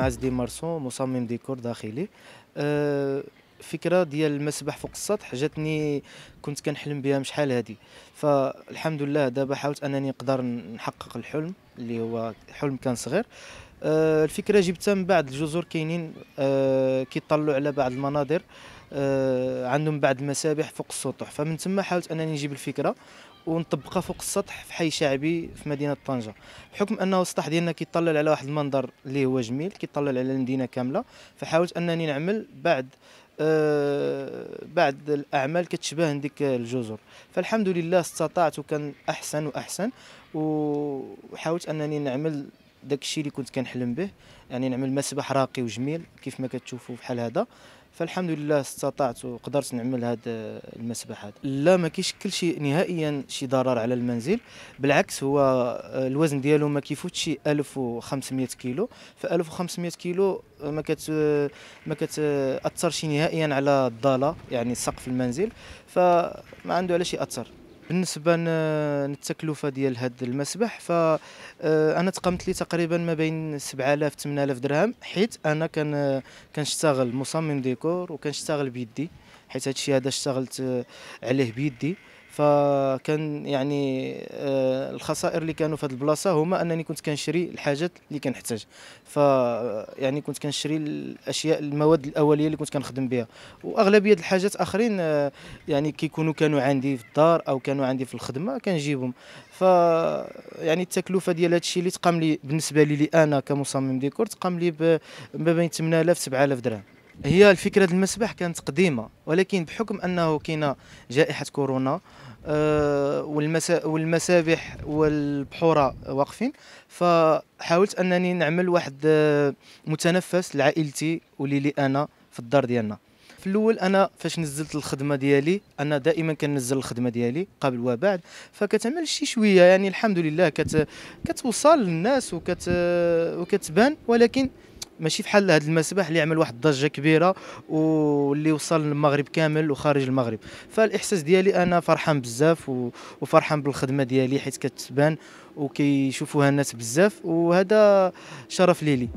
اسلام عزدي مرسوم مصمم ديكور داخلي. آه، فكرة ديال المسبح فوق السطح جاتني كنت كنحلم بها شحال هادي. فالحمد لله دابا حاولت أنني نقدر نحقق الحلم اللي هو حلم كان صغير. آه، الفكرة جبتها من بعد الجزر كاينين آه، كيطلعوا على بعض المناظر. عندهم بعض المسابح فوق السطوح فمن ثم حاولت أنني نجيب الفكرة ونطبقها فوق السطح في حي شعبي في مدينة طنجة. بحكم أنه السطح ديالنا كيطلع على واحد المنظر اللي هو جميل كيطلع على المدينة كاملة فحاولت أنني نعمل بعد آه بعد الأعمال كتشبه ديك الجزر. فالحمد لله استطعت وكان أحسن وأحسن وحاولت أنني نعمل داك الشيء اللي كنت كنحلم به يعني نعمل مسبح راقي وجميل كيف ما كتشوفوا بحال هذا. فالحمد لله استطعت وقدرت نعمل هذا المسبح هذا. لا ما كيشكل شي نهائيا شي ضرر على المنزل. بالعكس هو الوزن ديالو ما كيفوتش 1500 كيلو. ف 1500 كيلو ما كت ما كتأثرش نهائيا على الضاله يعني سقف المنزل. فما عنده على شي أثر. بالنسبة للتكلفه ديال هذا المسبح فانا تقامت لي تقريبا ما بين 7000 8000 درهم حيت أنا كان كنشتغل مصمم ديكور وكنشتغل بيدي حيت هذا الشيء هذا اشتغلت عليه بيدي. فكان يعني آه، الخسائر اللي كانوا في هذه البلاصة هما أنني كنت كنشري الحاجات اللي كنحتاج. ف يعني كنت كنشري الأشياء المواد الأولية اللي كنت كنخدم بها وأغلبية الحاجات آخرين آه، يعني كيكونوا كانوا عندي في الدار أو كانوا عندي في الخدمة كنجيبهم. ف يعني التكلفة ديال هذا الشيء اللي تقام لي بالنسبة لي, لي أنا كمصمم ديكور تقام لي ما بين 8000 7000 درهم. هي الفكرة المسبح كانت قديمة ولكن بحكم أنه كاينة جائحة كورونا آه، والمسابح والبحورة واقفين فحاولت أنني نعمل واحد آه، متنفس لعائلتي ولي أنا في الدار ديالنا. في الأول أنا فاش نزلت الخدمة ديالي أنا دائما كنزل الخدمة ديالي قبل وبعد فكتعمل شي شوية يعني الحمد لله كت كتوصل للناس وكت وكتبان ولكن ماشي بحال هذا المسبح اللي عمل واحد الضجة كبيرة واللي وصل للمغرب كامل وخارج المغرب. فالإحساس ديالي أنا فرحان بزاف وفرحان بالخدمة ديالي حيت كتبان وكيشوفوها الناس بزاف وهذا شرف ليلي.